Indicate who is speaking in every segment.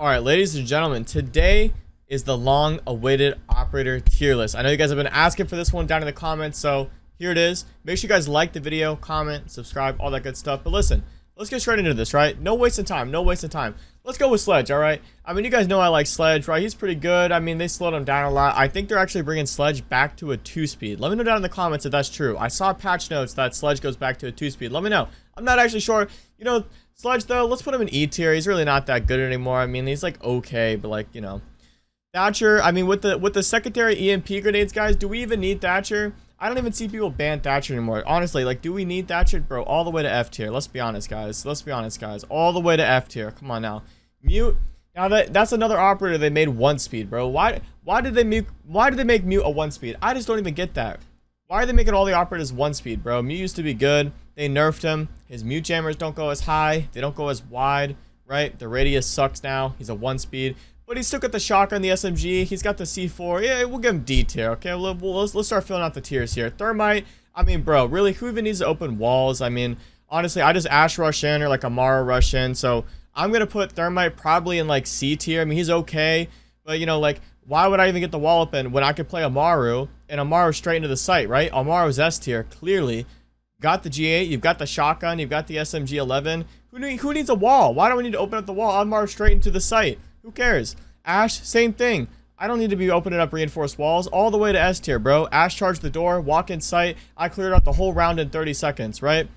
Speaker 1: All right, ladies and gentlemen, today is the long-awaited operator tier list. I know you guys have been asking for this one down in the comments, so here it is. Make sure you guys like the video, comment, subscribe, all that good stuff. But listen, let's get straight into this, right? No wasting time, no wasting time. Let's go with Sledge, all right? I mean, you guys know I like Sledge, right? He's pretty good. I mean, they slowed him down a lot. I think they're actually bringing Sledge back to a 2-speed. Let me know down in the comments if that's true. I saw patch notes that Sledge goes back to a 2-speed. Let me know. I'm not actually sure. You know, Sledge, though, let's put him in E tier. He's really not that good anymore. I mean, he's, like, okay, but, like, you know. Thatcher, I mean, with the with the secondary EMP grenades, guys, do we even need Thatcher? I don't even see people ban Thatcher anymore. Honestly, like, do we need Thatcher? Bro, all the way to F tier. Let's be honest, guys. Let's be honest, guys. All the way to F tier. Come on now. Mute. Now that that's another operator they made one speed, bro. Why why did they mute why did they make mute a one speed? I just don't even get that. Why are they making all the operators one speed, bro? Mute used to be good. They nerfed him. His mute jammers don't go as high. They don't go as wide, right? The radius sucks now. He's a one speed. But he's still got the shotgun, the SMG. He's got the C4. Yeah, we'll give him D tier, okay? We'll, we'll, let's, let's start filling out the tiers here. Thermite, I mean, bro, really, who even needs to open walls? I mean, honestly, I just Ash rush in or like Amaru rush in. So I'm going to put Thermite probably in like C tier. I mean, he's okay. But, you know, like, why would I even get the wall open when I could play Amaru and Amaru straight into the site, right? Amaru's S tier, clearly. Got the G8, you've got the shotgun, you've got the SMG11. Who, need, who needs a wall? Why do we need to open up the wall? Amaru straight into the site. Who cares? Ash, same thing. I don't need to be opening up reinforced walls all the way to S tier, bro. Ash charged the door, walk in sight. I cleared out the whole round in 30 seconds, right?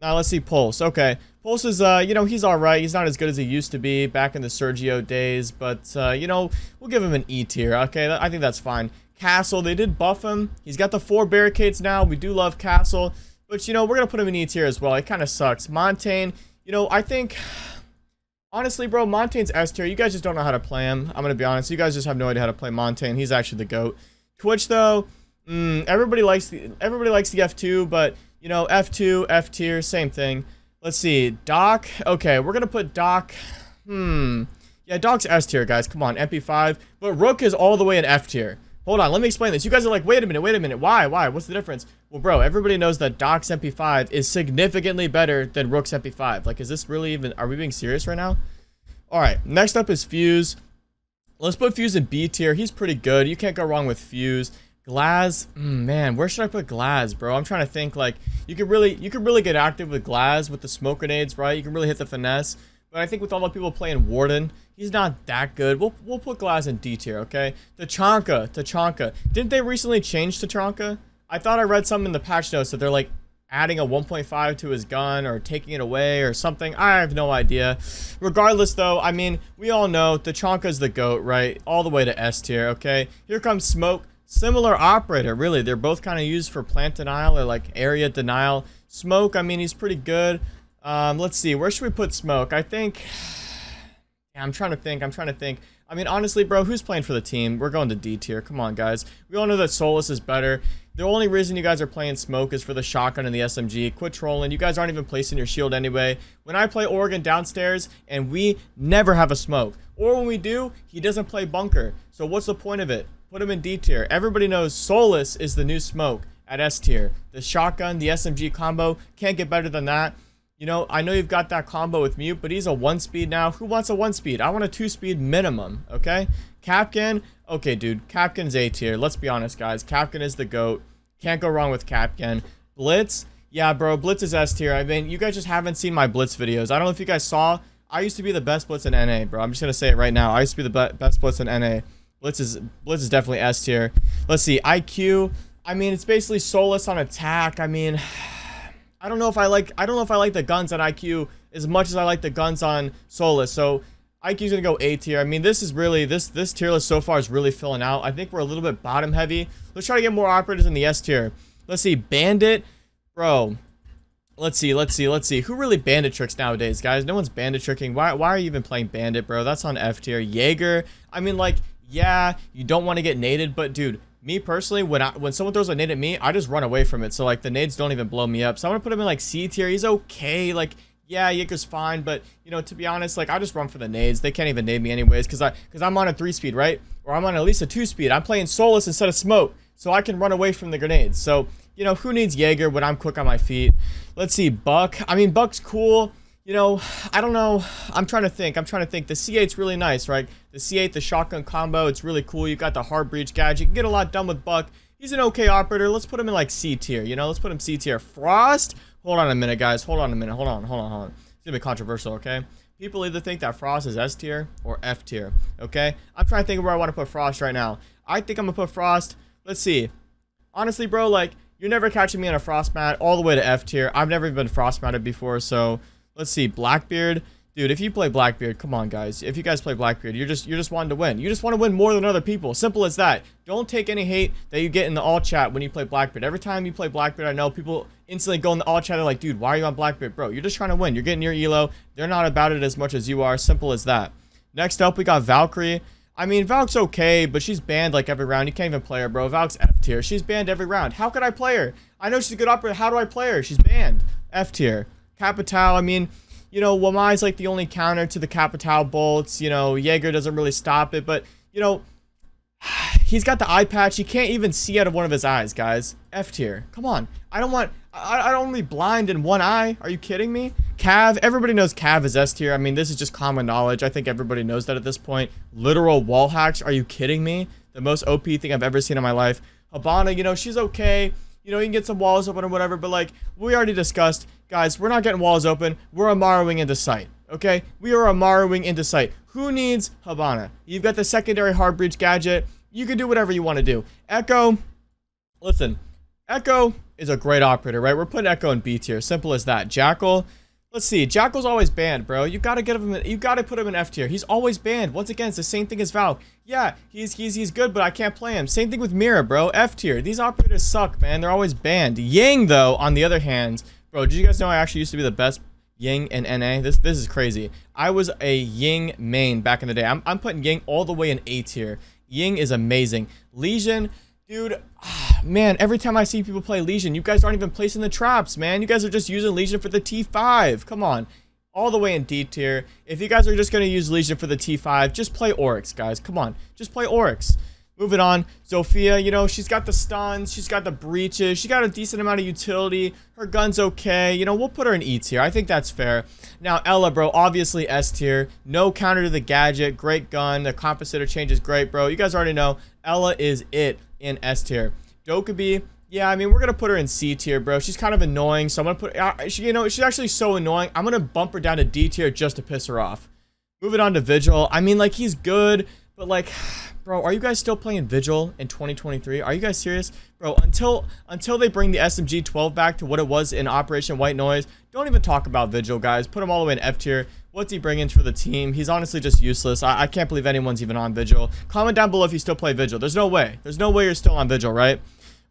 Speaker 1: Now let's see Pulse. Okay. Pulse is, uh, you know, he's all right. He's not as good as he used to be back in the Sergio days, but, uh, you know, we'll give him an E tier. Okay, I think that's fine. Castle, they did buff him. He's got the four barricades now. We do love Castle, but, you know, we're going to put him in E tier as well. It kind of sucks. Montagne, you know, I think... Honestly, bro, Montagne's S tier. You guys just don't know how to play him. I'm going to be honest. You guys just have no idea how to play Montagne. He's actually the GOAT. Twitch, though, mm, everybody likes the everybody likes the F2, but, you know, F2, F tier, same thing. Let's see. Doc. Okay, we're going to put Doc. Hmm. Yeah, Doc's S tier, guys. Come on, MP5. But Rook is all the way in F tier. Hold on, let me explain this. You guys are like, wait a minute, wait a minute. Why? Why? What's the difference? Well, bro, everybody knows that Doc's MP5 is significantly better than Rook's MP5. Like, is this really even... Are we being serious right now? All right, next up is Fuse. Let's put Fuse in B tier. He's pretty good. You can't go wrong with Fuse. Glaz, mm, man, where should I put Glaz, bro? I'm trying to think, like, you could really, you could really get active with Glaz with the smoke grenades, right? You can really hit the finesse. But I think with all the people playing Warden, he's not that good. We'll, we'll put Glaz in D tier, okay? Tachanka, Tachanka. Didn't they recently change Tachanka? I thought I read something in the patch notes that they're, like, adding a 1.5 to his gun or taking it away or something. I have no idea. Regardless, though, I mean, we all know Tachanka's the GOAT, right? All the way to S tier, okay? Here comes Smoke. Similar operator, really. They're both kind of used for plant denial or like area denial. Smoke, I mean, he's pretty good. Um, let's see. Where should we put Smoke? I think... I'm trying to think. I'm trying to think. I mean, honestly, bro, who's playing for the team? We're going to D tier. Come on, guys. We all know that Solis is better. The only reason you guys are playing Smoke is for the shotgun and the SMG. Quit trolling. You guys aren't even placing your shield anyway. When I play Oregon downstairs, and we never have a Smoke. Or when we do, he doesn't play Bunker. So what's the point of it? Put him in D tier. Everybody knows Solis is the new Smoke at S tier. The shotgun, the SMG combo, can't get better than that. You know, I know you've got that combo with Mute, but he's a one speed now. Who wants a one speed? I want a two speed minimum, okay? Kapkan, okay, dude. Kapkan's A tier. Let's be honest, guys. Kapkan is the GOAT. Can't go wrong with Kapkan. Blitz, yeah, bro. Blitz is S tier. I mean, you guys just haven't seen my Blitz videos. I don't know if you guys saw. I used to be the best Blitz in NA, bro. I'm just going to say it right now. I used to be the be best Blitz in NA. Blitz is, Blitz is definitely S tier. Let's see. IQ, I mean, it's basically Solis on attack. I mean... I don't know if I like I don't know if I like the guns on IQ as much as I like the guns on Solis. So IQ's gonna go A tier. I mean, this is really this this tier list so far is really filling out. I think we're a little bit bottom heavy. Let's try to get more operators in the S tier. Let's see, Bandit, bro. Let's see, let's see, let's see. Who really bandit tricks nowadays, guys? No one's bandit tricking. Why why are you even playing bandit, bro? That's on F tier. Jaeger. I mean, like, yeah, you don't want to get naded, but dude, me personally, when I, when someone throws a nade at me, I just run away from it. So like the nades don't even blow me up. So I'm gonna put him in like C tier. He's okay. Like yeah, Jaeger's fine, but you know, to be honest, like I just run for the nades. They can't even nade me anyways, cause I cause I'm on a three speed, right? Or I'm on at least a two speed. I'm playing Solis instead of Smoke, so I can run away from the grenades. So you know, who needs Jaeger when I'm quick on my feet? Let's see, Buck. I mean, Buck's cool. You know, I don't know. I'm trying to think. I'm trying to think. The C8's really nice, right? The C8, the shotgun combo, it's really cool. You got the hard breach gadget. You can get a lot done with Buck. He's an okay operator. Let's put him in like C tier, you know? Let's put him C tier. Frost? Hold on a minute, guys. Hold on a minute. Hold on, hold on, hold on. It's gonna be controversial, okay? People either think that Frost is S tier or F tier, okay? I'm trying to think where I want to put Frost right now. I think I'm gonna put Frost. Let's see. Honestly, bro, like, you're never catching me on a Frost mat all the way to F tier. I've never been Frost matted before, so Let's see, Blackbeard. Dude, if you play Blackbeard, come on, guys. If you guys play Blackbeard, you're just you're just wanting to win. You just want to win more than other people. Simple as that. Don't take any hate that you get in the all chat when you play Blackbeard. Every time you play Blackbeard, I know people instantly go in the all chat. They're like, dude, why are you on Blackbeard, bro? You're just trying to win. You're getting your elo. They're not about it as much as you are. Simple as that. Next up, we got Valkyrie. I mean, Valk's okay, but she's banned like every round. You can't even play her, bro. Valk's F tier. She's banned every round. How could I play her? I know she's a good operator. How do I play her? She's banned. F tier. Capitao, I mean, you know, Wamai's like the only counter to the Capitao bolts. You know, Jaeger doesn't really stop it, but, you know, he's got the eye patch. He can't even see out of one of his eyes, guys. F tier. Come on. I don't want... I, I blind in one eye. Are you kidding me? Cav. Everybody knows Cav is S tier. I mean, this is just common knowledge. I think everybody knows that at this point. Literal wall hacks. Are you kidding me? The most OP thing I've ever seen in my life. Habana, you know, she's okay. You know, you can get some walls open or whatever, but like, we already discussed, guys, we're not getting walls open. We're Amaruing into sight, okay? We are Amaruing into sight. Who needs Habana? You've got the secondary hard breach gadget. You can do whatever you want to do. Echo, listen, Echo is a great operator, right? We're putting Echo in B tier. Simple as that. Jackal, Let's see. Jackal's always banned, bro. You gotta get him. You gotta put him in F tier. He's always banned. Once again, it's the same thing as Val. Yeah, he's he's he's good, but I can't play him. Same thing with Mira, bro. F tier. These operators suck, man. They're always banned. Ying, though, on the other hand, bro. Did you guys know I actually used to be the best Ying in NA? This this is crazy. I was a Ying main back in the day. I'm I'm putting Ying all the way in A tier. Ying is amazing. Legion, Dude, ah, man, every time I see people play Legion, you guys aren't even placing the traps, man. You guys are just using Legion for the T5. Come on. All the way in D tier. If you guys are just going to use Legion for the T5, just play Oryx, guys. Come on. Just play Oryx. Moving on, Zofia, you know, she's got the stuns, she's got the breaches, she got a decent amount of utility, her gun's okay, you know, we'll put her in E tier, I think that's fair. Now, Ela, bro, obviously S tier, no counter to the gadget, great gun, the compositor change is great, bro, you guys already know, Ela is it in S tier. Dokkaebi, yeah, I mean, we're going to put her in C tier, bro. She's kind of annoying, so I'm going to put... Uh, she, you know, she's actually so annoying. I'm going to bump her down to D tier just to piss her off. Moving on to Vigil. I mean, like, he's good, but, like... Bro, are you guys still playing Vigil in 2023? Are you guys serious? Bro, until until they bring the SMG-12 back to what it was in Operation White Noise, don't even talk about Vigil, guys. Put him all the way in F tier. What's he bringing for the team? He's honestly just useless. I, I can't believe anyone's even on Vigil. Comment down below if you still play Vigil. There's no way. There's no way you're still on Vigil, right?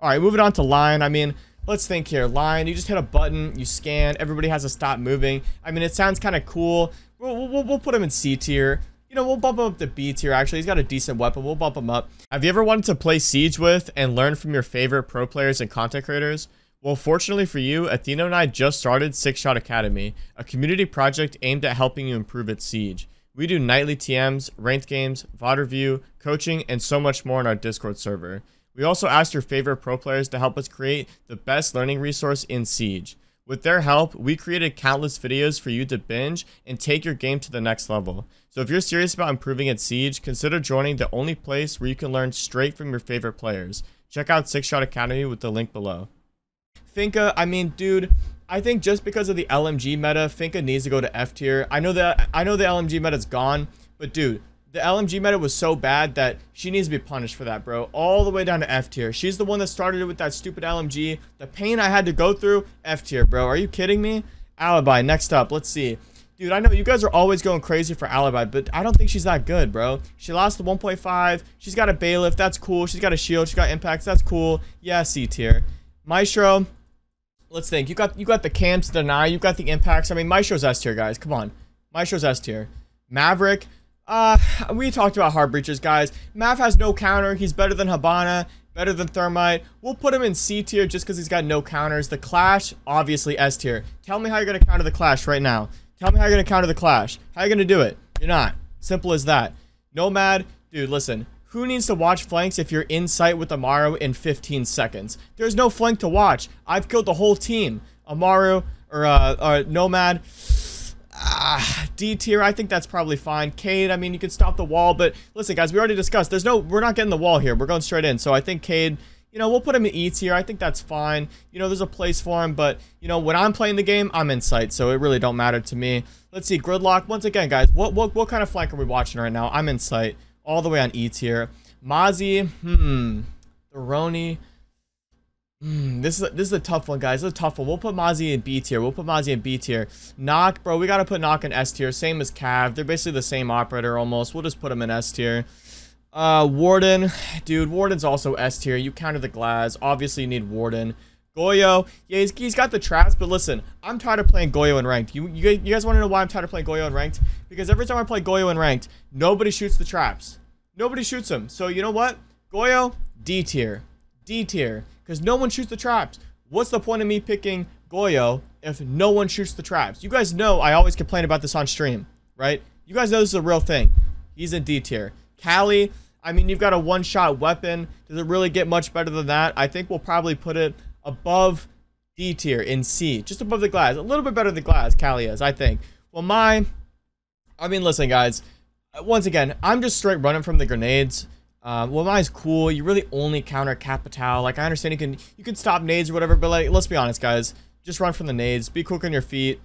Speaker 1: All right, moving on to Lion. I mean, let's think here. Lion, you just hit a button, you scan, everybody has to stop moving. I mean, it sounds kind of cool. We'll, we'll, we'll put him in C tier. You know, we'll bump him up to B tier, actually. He's got a decent weapon. We'll bump him up. Have you ever wanted to play Siege with and learn from your favorite pro players and content creators? Well, fortunately for you, Athieno and I just started Six Shot Academy, a community project aimed at helping you improve at Siege. We do nightly TMs, ranked games, VOD review, coaching, and so much more on our Discord server. We also asked your favorite pro players to help us create the best learning resource in Siege. With their help, we created countless videos for you to binge and take your game to the next level. So if you're serious about improving at Siege, consider joining the only place where you can learn straight from your favorite players. Check out Six Shot Academy with the link below. Finka, I mean, dude, I think just because of the LMG meta, Finka needs to go to F tier. I know that I know the LMG meta's gone, but dude, the LMG meta was so bad that she needs to be punished for that, bro. All the way down to F tier. She's the one that started it with that stupid LMG. The pain I had to go through, F tier, bro. Are you kidding me? Alibi, next up. Let's see. Dude, I know you guys are always going crazy for Alibi, but I don't think she's that good, bro. She lost the 1.5. She's got a bailiff. That's cool. She's got a shield. She's got impacts. That's cool. Yeah, C tier. Maestro, let's think. You got you got the camps deny. You got the impacts. I mean, Maestro's S tier, guys. Come on. Maestro's S tier. Maverick, uh, we talked about hard breaches, guys. Mav has no counter. He's better than Habana, better than Thermite. We'll put him in C tier just because he's got no counters. The Clash, obviously S tier. Tell me how you're going to counter the Clash right now. Tell me how you're going to counter the Clash. How are you going to do it? You're not. Simple as that. Nomad, dude, listen. Who needs to watch flanks if you're in sight with Amaru in 15 seconds? There's no flank to watch. I've killed the whole team. Amaru, or, uh, or Nomad Ah, D tier, I think that's probably fine. Cade, I mean, you can stop the wall, but listen, guys, we already discussed. There's no, we're not getting the wall here. We're going straight in. So I think Cade, you know, we'll put him in E tier. I think that's fine. You know, there's a place for him, but, you know, when I'm playing the game, I'm in sight, so it really don't matter to me. Let's see, Gridlock. Once again, guys, what, what, what kind of flank are we watching right now? I'm in sight, all the way on E tier. Mozzie, hmm, Roni. Mm, this is a, this is a tough one, guys. This is a tough one. We'll put Mozzie in B tier. We'll put Mozzie in B tier. Nøkk, bro. We gotta put Nøkk in S tier. Same as Cav. They're basically the same operator almost. We'll just put him in S tier. Uh, Warden, dude. Warden's also S tier. You counter the Glaz. Obviously, you need Warden. Goyo, yeah, he's, he's got the traps, but listen, I'm tired of playing Goyo in ranked. You, you, you guys want to know why I'm tired of playing Goyo in ranked? Because every time I play Goyo in ranked, nobody shoots the traps. Nobody shoots them. So you know what? Goyo, D tier. D tier. Because no one shoots the traps. What's the point of me picking Goyo if no one shoots the traps? You guys know I always complain about this on stream, right? You guys know this is a real thing. He's in D tier. Kali, I mean, you've got a one-shot weapon. Does it really get much better than that? I think we'll probably put it above D tier in C. Just above the Glaz. A little bit better than Glaz, Kali is, I think. Wamai... I mean, listen, guys. Once again, I'm just straight running from the grenades. Um, Wamai's cool. You really only counter Capitao. Like, I understand you can you can stop nades or whatever, but like, let's be honest, guys. Just run from the nades. Be quick on your feet.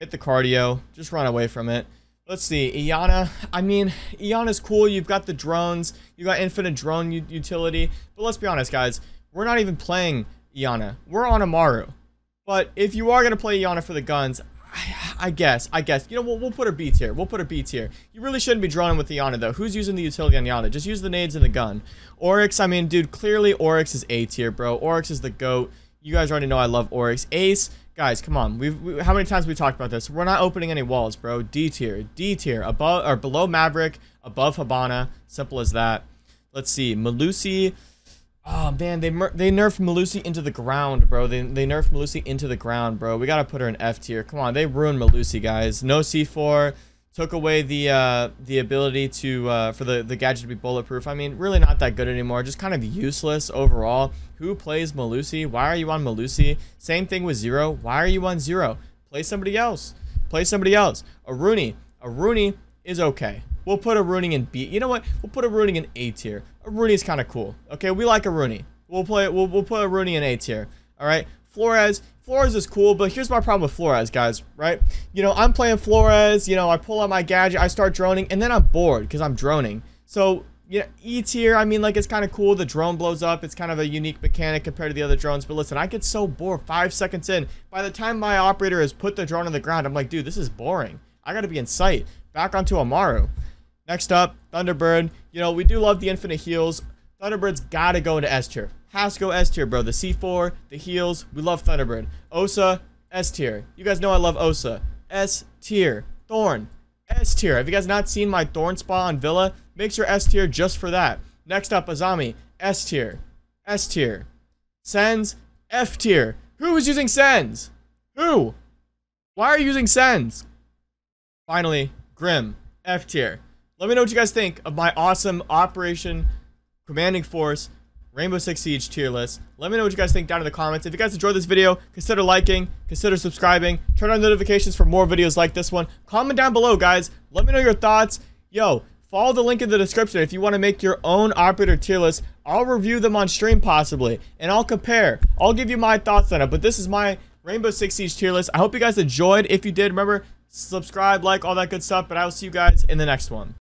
Speaker 1: Hit the cardio. Just run away from it. Let's see. Iana. I mean, Iana's cool. You've got the drones. You got infinite drone utility. But let's be honest, guys. We're not even playing Iana. We're on Amaru. But if you are going to play Iana for the guns, I, guess, I guess. You know, we'll, we'll put a B tier. We'll put a B tier. You really shouldn't be drawing with the Iana, though. Who's using the utility on Iana? Just use the nades and the gun. Oryx, I mean, dude, clearly Oryx is A tier, bro. Oryx is the GOAT. You guys already know I love Oryx. Ace, guys, come on. We've we, how many times we talked about this? We're not opening any walls, bro. D tier, D tier, above or below Maverick, above Habana. Simple as that. Let's see, Melusi. Oh man, they they nerfed Melusi into the ground, bro. They they nerfed Melusi into the ground, bro. We gotta put her in F tier. Come on, they ruined Melusi, guys. No C4, took away the uh, the ability to uh, for the the gadget to be bulletproof. I mean, really not that good anymore. Just kind of useless overall. Who plays Melusi? Why are you on Melusi? Same thing with Zero. Why are you on Zero? Play somebody else. Play somebody else. Aruni. A Rooney. Is okay. We'll put Aruni in B. You know what? We'll put Aruni in A tier. Aruni is kind of cool. Okay, we like Aruni. We'll play. We'll we'll put Aruni in A tier. All right. Flores. Flores is cool, but here's my problem with Flores, guys. Right? You know, I'm playing Flores. You know, I pull out my gadget, I start droning, and then I'm bored because I'm droning. So you know, E tier, I mean, like, it's kind of cool. The drone blows up. It's kind of a unique mechanic compared to the other drones. But listen, I get so bored five seconds in. By the time my operator has put the drone on the ground, I'm like, dude, this is boring. I got to be in sight. Back onto Amaru. Next up, Thunderbird. You know, we do love the infinite heals. Thunderbird's got to go into S tier. Has to go S tier, bro. The C4, the heals. We love Thunderbird. Osa, S tier. You guys know I love Osa. S tier. Thorn, S tier. Have you guys not seen my Thorn spa on Villa? Make sure S tier just for that. Next up, Azami. S tier. S tier. Sens, F tier. Who is using Sens? Who? Why are you using Sens? Finally, Grim. F tier. Let me know what you guys think of my awesome Operation Commanding Force Rainbow Six Siege tier list. Let me know what you guys think down in the comments. If you guys enjoyed this video, consider liking, consider subscribing, turn on notifications for more videos like this one. Comment down below, guys. Let me know your thoughts. Yo, follow the link in the description if you want to make your own operator tier list. I'll review them on stream possibly, and I'll compare. I'll give you my thoughts on it, but this is my Rainbow Six Siege tier list. I hope you guys enjoyed. If you did, remember, subscribe, like, all that good stuff, but I will see you guys in the next one.